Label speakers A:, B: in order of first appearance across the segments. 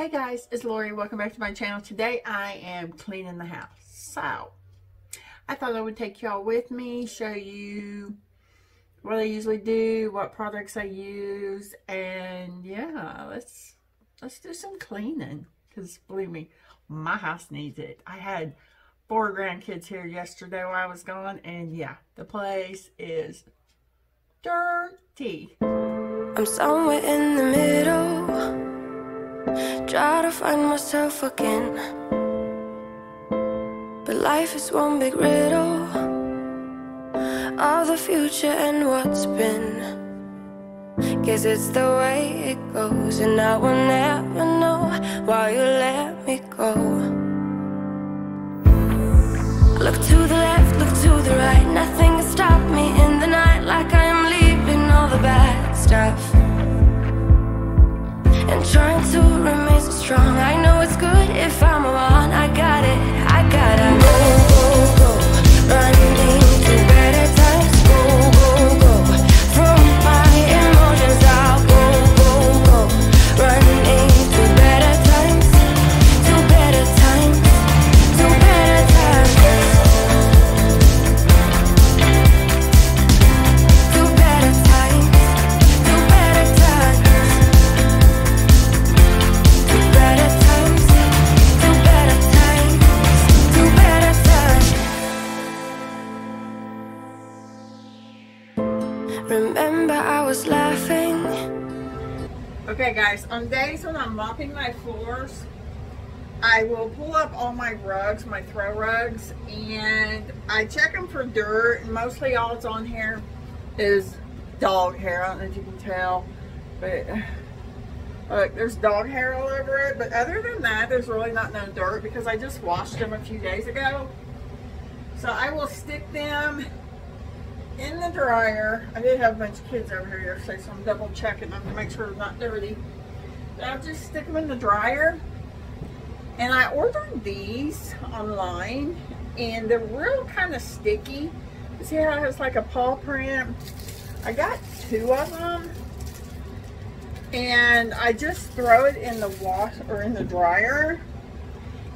A: Hey guys, it's Lori. Welcome back to my channel. Today I am cleaning the house. So, I thought I would take y'all with me, show you what I usually do, what products I use, and yeah, let's let's do some cleaning. Because believe me, my house needs it. I had four grandkids here yesterday while I was gone, and yeah, the place is dirty.
B: I'm somewhere in the middle Try to find myself again. But life is one big riddle Of the future and what's been. Guess it's the way it goes And I will never know why you let me go. Look to the left, look to the right Nothing
A: mopping my floors, I will pull up all my rugs, my throw rugs, and I check them for dirt. Mostly all it's on here is dog hair. I don't know if you can tell, but look, there's dog hair all over it. But other than that, there's really not no dirt because I just washed them a few days ago. So I will stick them in the dryer. I did have a bunch of kids over here yesterday, so I'm double checking them to make sure they're not dirty. I'll just stick them in the dryer. And I ordered these online, and they're real kind of sticky. See how it has like a paw print? I got two of them. And I just throw it in the wash or in the dryer.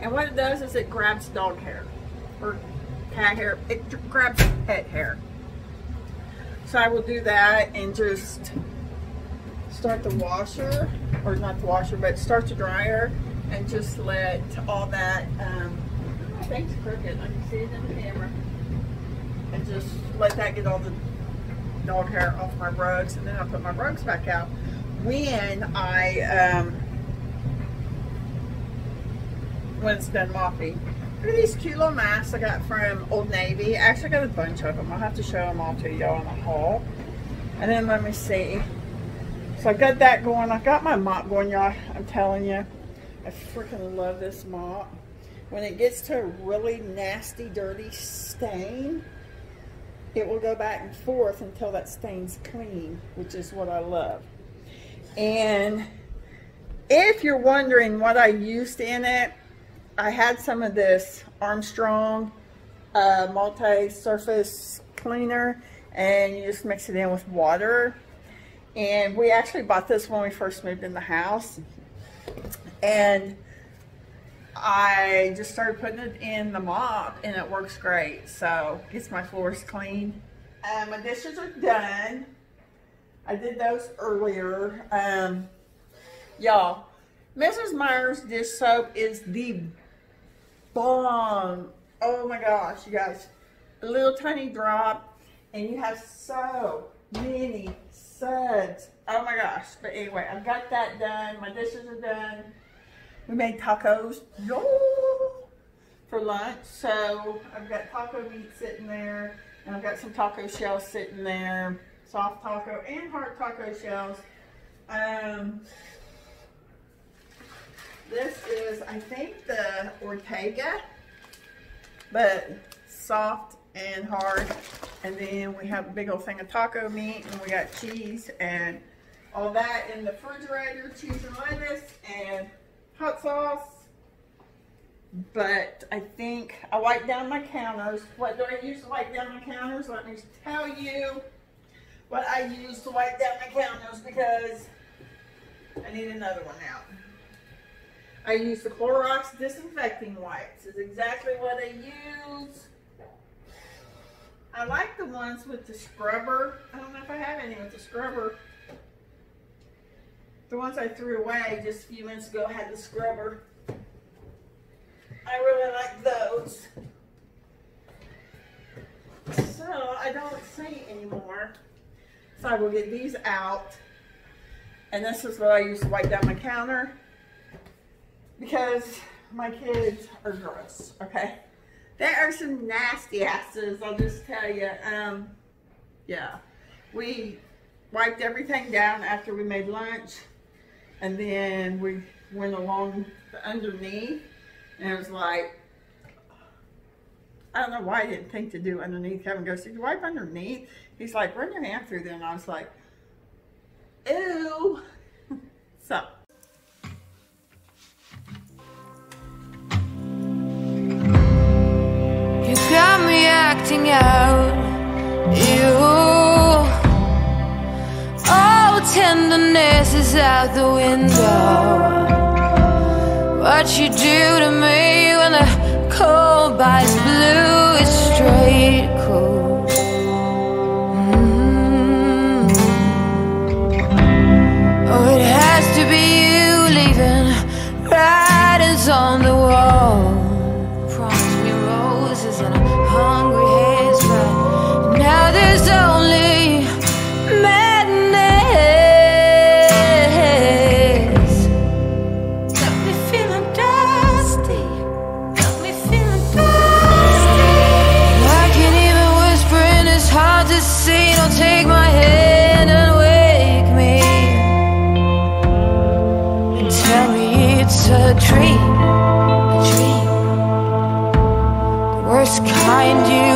A: And what it does is it grabs dog hair or cat hair. It grabs pet hair. So I will do that and just start the washer, or not the washer, but start the dryer and just let all that, um, my thing's crooked, I can see it in the camera. And just let that get all the dog hair off my rugs and then I'll put my rugs back out. When I, um, when it's done mopping. Look at these cute little masks I got from Old Navy. I actually got a bunch of them. I'll have to show them all to y'all in the haul. And then let me see. So I got that going. I got my mop going, y'all. I'm telling you. I freaking love this mop. When it gets to a really nasty, dirty stain, it will go back and forth until that stain's clean, which is what I love. And if you're wondering what I used in it, I had some of this Armstrong uh, multi-surface cleaner and you just mix it in with water. And we actually bought this when we first moved in the house. And I just started putting it in the mop and it works great. So gets my floors clean. Uh, my dishes are done. I did those earlier. Um, y'all, Mrs. Meyer's dish soap is the bomb. Oh my gosh, you guys. A little tiny drop and you have so many Oh my gosh. But anyway, I've got that done. My dishes are done. We made tacos for lunch. So I've got taco meat sitting there. And I've got some taco shells sitting there. Soft taco and hard taco shells. Um, this is, I think, the Ortega, but soft and hard. And then we have a big old thing of taco meat, and we got cheese and all that in the refrigerator, cheese and lettuce, and hot sauce. But I think I wipe down my counters. What do I use to wipe down my counters? Let me tell you what I use to wipe down my counters because I need another one out. I use the Clorox disinfecting wipes. Is exactly what I use. I like the ones with the scrubber. I don't know if I have any with the scrubber. The ones I threw away just a few minutes ago had the scrubber. I really like those. So I don't see anymore. So I will get these out. And this is what I use to wipe down my counter. Because my kids are gross, okay? There are some nasty asses, I'll just tell you. Um, yeah. We wiped everything down after we made lunch. And then we went along the underneath. And it was like, I don't know why I didn't think to do underneath. Kevin goes, did you wipe underneath? He's like, run your hand through there. And I was like, ew. so.
C: Got me acting out. You. All tenderness is out the window. What you do to me when the cold bites blue is straight it's a dream. A dream. The worst kind you've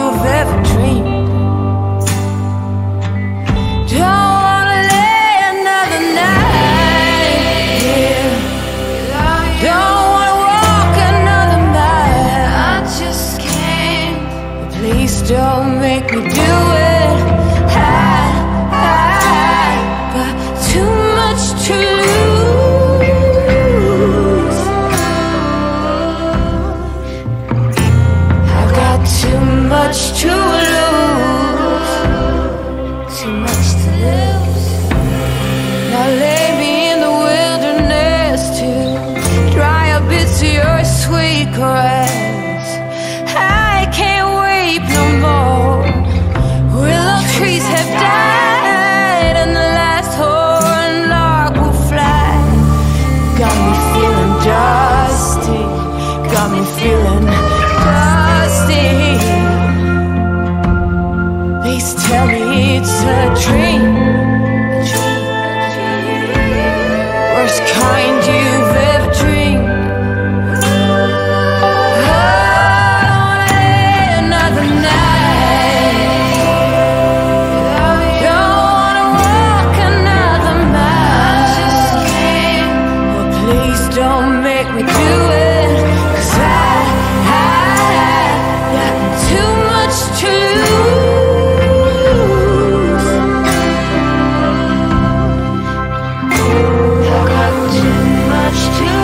C: too much to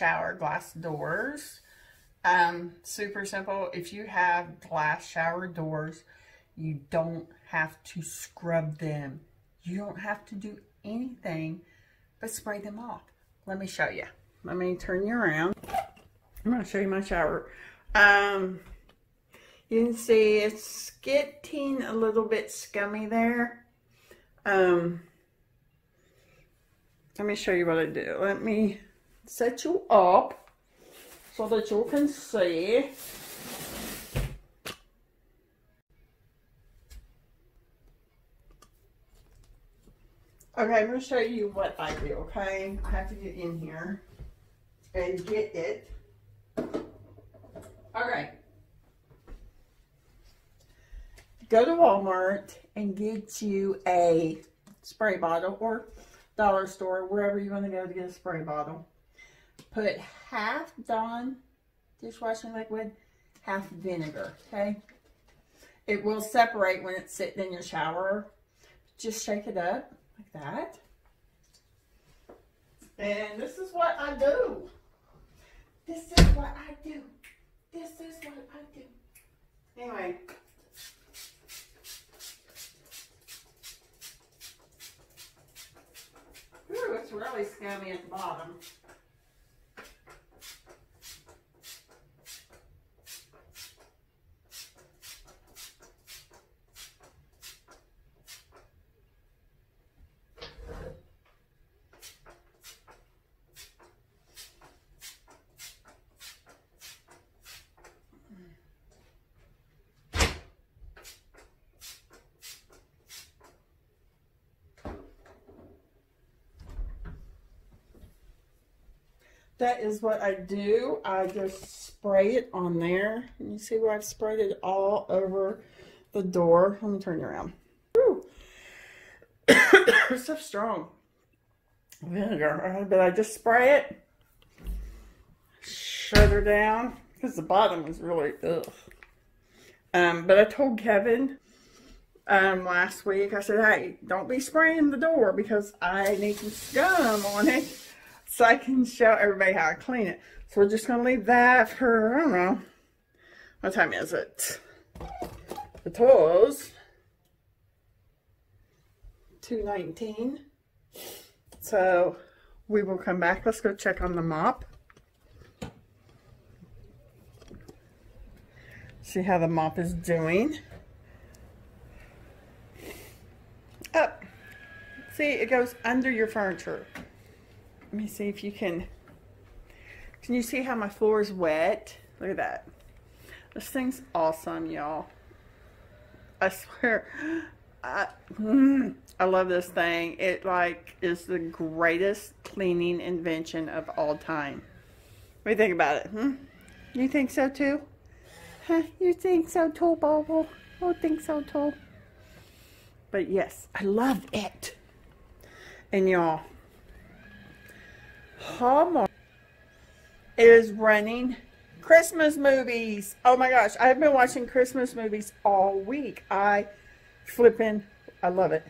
A: shower glass doors. Um, super simple. If you have glass shower doors, you don't have to scrub them. You don't have to do anything but spray them off. Let me show you. Let me turn you around. I'm going to show you my shower. Um, you can see it's getting a little bit scummy there. Um, let me show you what I do. Let me set you up so that you can see. Okay, I'm going to show you what I do, okay? I have to get in here and get it. Alright. Go to Walmart and get you a spray bottle or dollar store, wherever you want to go to get a spray bottle. Put half Dawn dishwashing liquid, half vinegar, okay? It will separate when it's sitting in your shower. Just shake it up like that. And this is what I do. This is what I do. This is what I do. Anyway. Ooh, it's really scummy at the bottom. That is what I do. I just spray it on there. And you see where I've sprayed it all over the door. Let me turn you around. it's so strong. Vinegar. But I just spray it. Shut her down. Because the bottom is really, ugh. Um, but I told Kevin um, last week, I said, hey, don't be spraying the door because I need some scum on it so I can show everybody how I clean it. So we're just going to leave that for, I don't know, what time is it? The toes, 219. So we will come back. Let's go check on the mop. See how the mop is doing. Up. See, it goes under your furniture. Let me see if you can, can you see how my floor is wet? Look at that. This thing's awesome, y'all. I swear, I, mm, I love this thing. It like is the greatest cleaning invention of all time. What do you think about it? Hmm? You think so too? Huh? You think so too, Bobo? I think so too. But yes, I love it. And y'all, Hallmark is running Christmas movies. Oh my gosh, I've been watching Christmas movies all week. I flipping, I love it.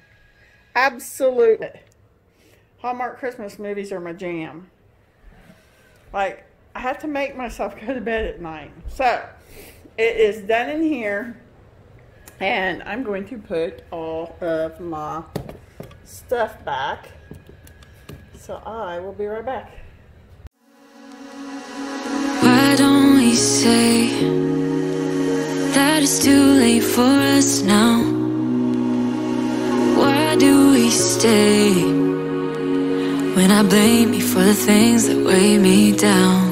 A: Absolutely. Hallmark Christmas movies are my jam. Like, I have to make myself go to bed at night. So, it is done in here. And I'm going to put all of my stuff back. So I will be right back.
C: Why don't we say that it's too late for us now? Why do we stay when I blame you for the things that weigh me down?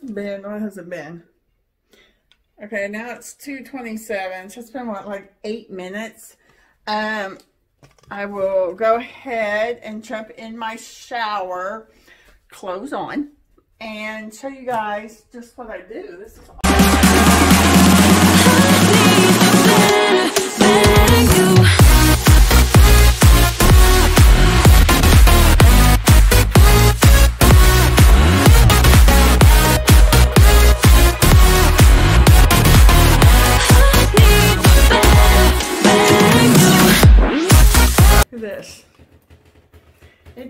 A: Been, what has it been? Okay, now it's 2.27, so it's been, what, like eight minutes? Um, I will go ahead and jump in my shower, clothes on, and show you guys just what I do. This is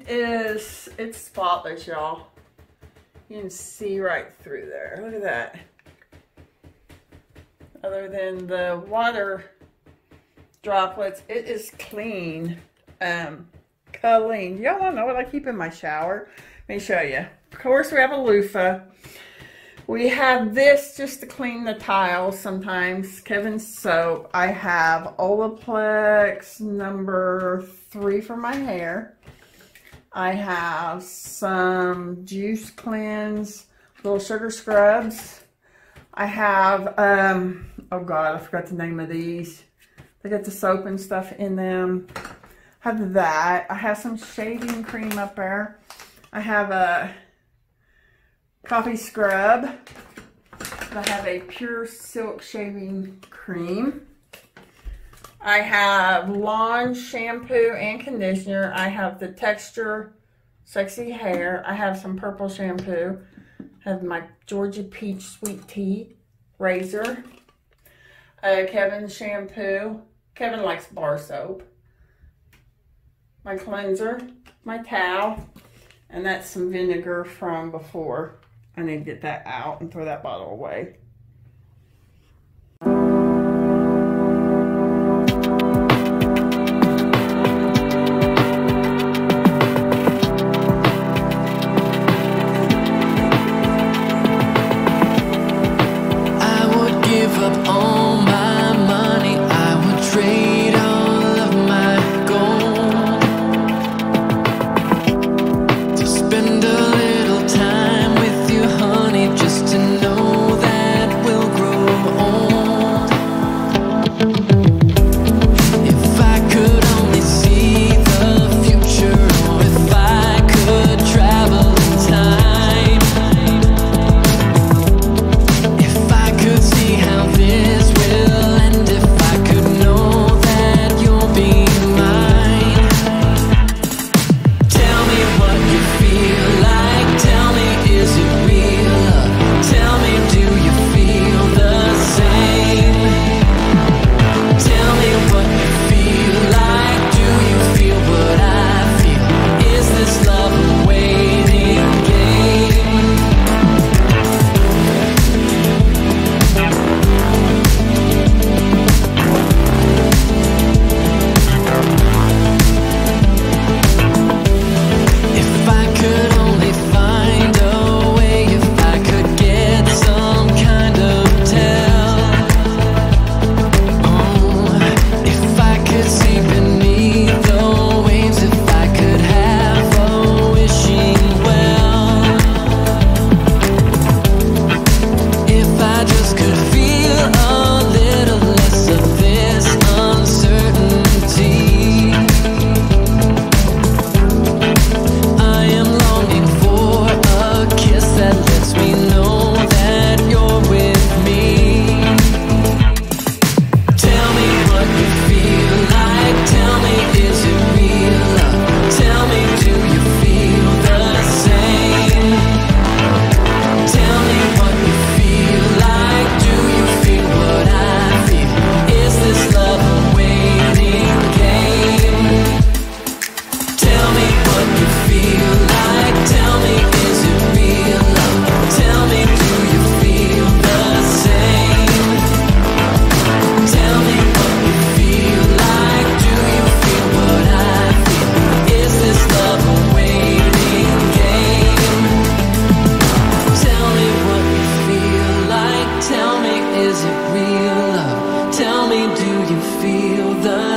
A: Is, it's spotless, y'all. You can see right through there. Look at that. Other than the water droplets, it is clean. Um, clean. Y'all to know what I keep in my shower? Let me show you. Of course, we have a loofah. We have this just to clean the tiles sometimes. Kevin's soap. I have Olaplex number three for my hair. I have some Juice Cleanse little sugar scrubs. I have, um, oh God, I forgot the name of these. They got the soap and stuff in them. I have that. I have some shaving cream up there. I have a coffee scrub. I have a pure silk shaving cream. I have lawn shampoo and conditioner. I have the texture sexy hair. I have some purple shampoo. I have my Georgia peach sweet tea razor. Uh, shampoo. Kevin likes bar soap. My cleanser, my towel, and that's some vinegar from before. I need to get that out and throw that bottle away.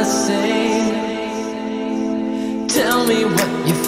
B: Say, Tell me what you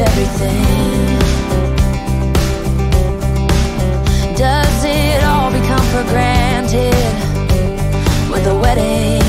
B: everything? Does it all become for granted with a wedding?